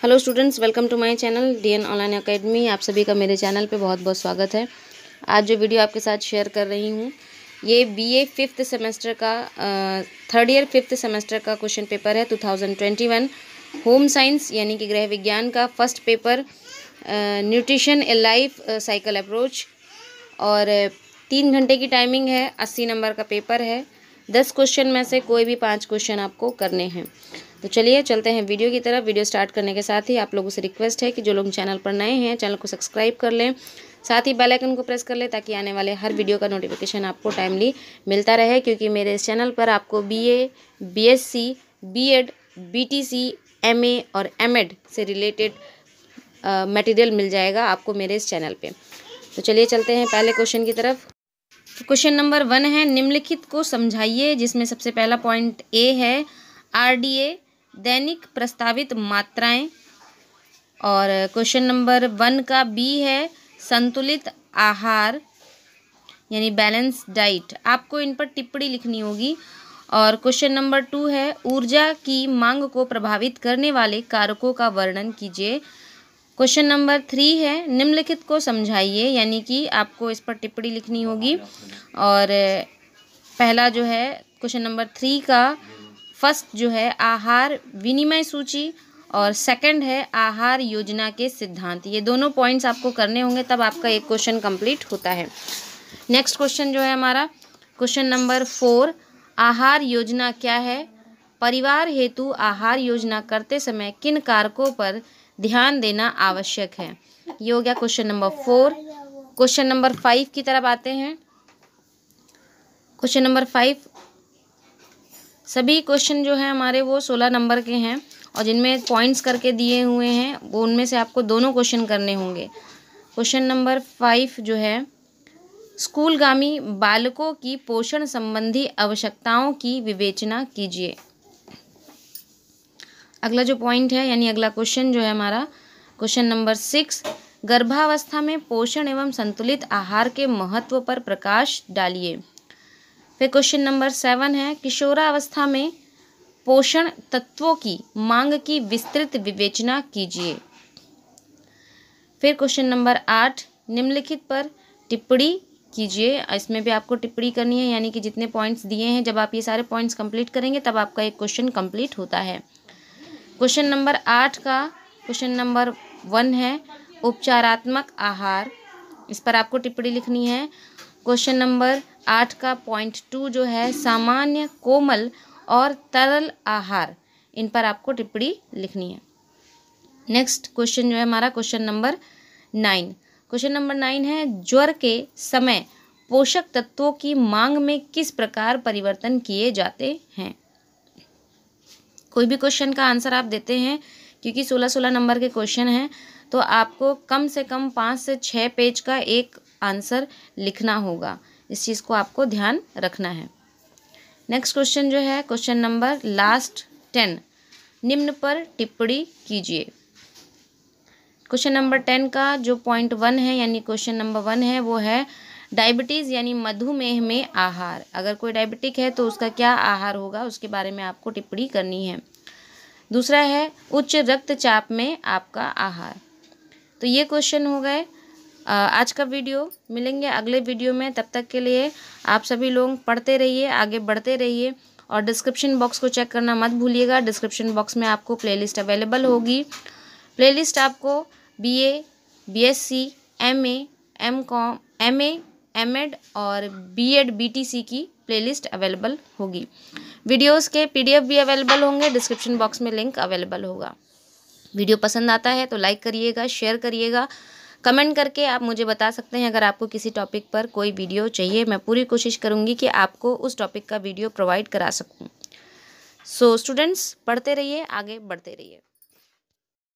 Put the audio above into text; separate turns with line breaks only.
Hello students welcome to my channel DN online academy आप सभी का मेरे चैनल पे बहुत बहुत स्वागत है। आज जो वीडियो आपके साथ शेयर कर रही हूँ, ये बीए फिफ्थ सेमेस्टर का थर्ड ईयर फिफ्थ सेमेस्टर का क्वेश्चन पेपर है 2021 होम साइंस यानी कि गृह विज्ञान का first paper nutrition a life cycle approach और तीन घंटे की टाइमिंग है, अस्सी नंबर का पेपर है। दस क्वेश्चन में से कोई भी पाँच क्वेश्चन आपको करने हैं। तो चलिए, चलते हैं वीडियो की तरफ़। वीडियो स्टार्ट करने के साथ ही आप लोगों से रिक्वेस्ट है कि जो लोग चैनल पर नए हैं, चैनल को सब्सक्राइब कर लें। साथ ही बेल आइकन को प्रेस कर लें ताकि आने वाले हर वीडियो का नोटिफिकेशन आपको टाइमली मिलता रहे, क्योंकि मेरे इस चैनल पर आपको B A B S C B ed B T C M A और एम एड से रिलेटेड मटेरियल मिल जाएगा आपको मेरे इस चैनल पे। तो चलिए, चलते हैं पहले क्वेश्चन की तरफ़। क्वेश्चन नंबर वन है, निम्नलिखित को समझाइए, जिसमें सबसे पहला पॉइंट ए है आरडीए दैनिक प्रस्तावित मात्राएँ और क्वेश्चन नंबर वन का बी है संतुलित आहार, यानी बैलेंस डाइट आपको इन पर टिप्पणी लिखनी होगी। और क्वेश्चन नंबर टू है, ऊर्जा की मांग को प्रभावित करने वाले कारकों का वर्णन कीजिए। क्वेश्चन नंबर थ्री है, निम्नलिखित को समझाइए, यानी कि आपको इस पर टिप्पणी लिखनी होगी। और पहला जो है, क्वेश्चन नंबर थ्री का फ़र्स्ट जो है आहार विनिमय सूची और सेकंड है आहार योजना के सिद्धांत। ये दोनों पॉइंट्स आपको करने होंगे, तब आपका एक क्वेश्चन कंप्लीट होता है। नेक्स्ट क्वेश्चन जो है हमारा क्वेश्चन नंबर फोर आहार योजना क्या है? परिवार हेतु आहार योजना करते समय किन कारकों पर ध्यान देना आवश्यक है? ये हो गया question number four question number five की तरफ़ आते हैं। क्वेश्चन नंबर फाइव सभी क्वेश्चन जो है हमारे वो सोलह नंबर के हैं और जिनमें पॉइंट्स करके दिए हुए हैं, वो उनमें से आपको दोनों क्वेश्चन करने होंगे। क्वेश्चन नंबर फाइव जो है, स्कूलगामी बालकों की पोषण संबंधी आवश्यकताओं की विवेचना कीजिए। अगला जो पॉइंट है, यानी अगला क्वेश्चन जो है हमारा क्वेश्चन नंबर सिक्स गर्भावस्था में पोषण एवं संतुलित आहार के महत्व पर प्रकाश डालिए। फिर क्वेश्चन नंबर सेवन है, किशोरावस्था में पोषण तत्वों की मांग की विस्तृत विवेचना कीजिए। फिर क्वेश्चन नंबर आठ, निम्नलिखित पर टिप्पणी कीजिए। इसमें भी आपको टिप्पणी करनी है, यानी कि जितने पॉइंट्स दिए हैं, जब आप ये सारे पॉइंट्स कंप्लीट करेंगे, तब आपका एक क्वेश्चन कंप्लीट होता है। क्वेश्चन नंबर आठ का क्वेश्चन नंबर वन है, उपचारात्मक आहार। इस पर आपको टिप्पणी लिखनी है। क्वेश्चन नंबर आठ का पॉइंट टू जो है, सामान्य, कोमल और तरल आहार। इन पर आपको टिप्पणी लिखनी है। नेक्स्ट क्वेश्चन जो है हमारा question number nine question number nine है, ज्वर के समय पोषक तत्वों की मांग में किस प्रकार परिवर्तन किए जाते हैं? कोई भी क्वेश्चन का आंसर आप देते हैं, क्योंकि सोलह सोलह नंबर के क्वेश्चन हैं तो आपको कम से कम पाँच से छः पेज का एक आंसर लिखना होगा। इस चीज़ को आपको ध्यान रखना है। नेक्स्ट क्वेश्चन जो है, क्वेश्चन नंबर लास्ट टेन। निम्न पर टिप्पणी कीजिए। क्वेश्चन नंबर टेन का जो पॉइंट वन है, यानी क्वेश्चन नंबर वन है, वो है डायबिटीज़, यानी मधुमेह में आहार। अगर कोई डायबिटिक है तो उसका क्या आहार होगा, उसके बारे में आपको टिप्पणी करनी है। दूसरा है, उच्च रक्तचाप में आपका आहार। तो ये क्वेश्चन हो गए। आज का वीडियो मिलेंगे अगले वीडियो में। तब तक के लिए आप सभी लोग पढ़ते रहिए आगे बढ़ते रहिए और डिस्क्रिप्शन बॉक्स को चेक करना मत भूलिएगा। डिस्क्रिप्शन बॉक्स में आपको प्लेलिस्ट अवेलेबल होगी। प्लेलिस्ट आपको BA, BSc, MA, M com M M ed और B ed B T C की प्लेलिस्ट अवेलेबल होगी। वीडियोस के पीडीएफ भी अवेलेबल होंगे। डिस्क्रिप्शन बॉक्स में लिंक अवेलेबल होगा। वीडियो पसंद आता है तो लाइक करिएगा शेयर करिएगा। कमेंट करके आप मुझे बता सकते हैं, अगर आपको किसी टॉपिक पर कोई वीडियो चाहिए, मैं पूरी कोशिश करूँगी कि आपको उस टॉपिक का वीडियो प्रोवाइड करा सकूँ। सो स्टूडेंट्स पढ़ते रहिए, आगे बढ़ते रहिए।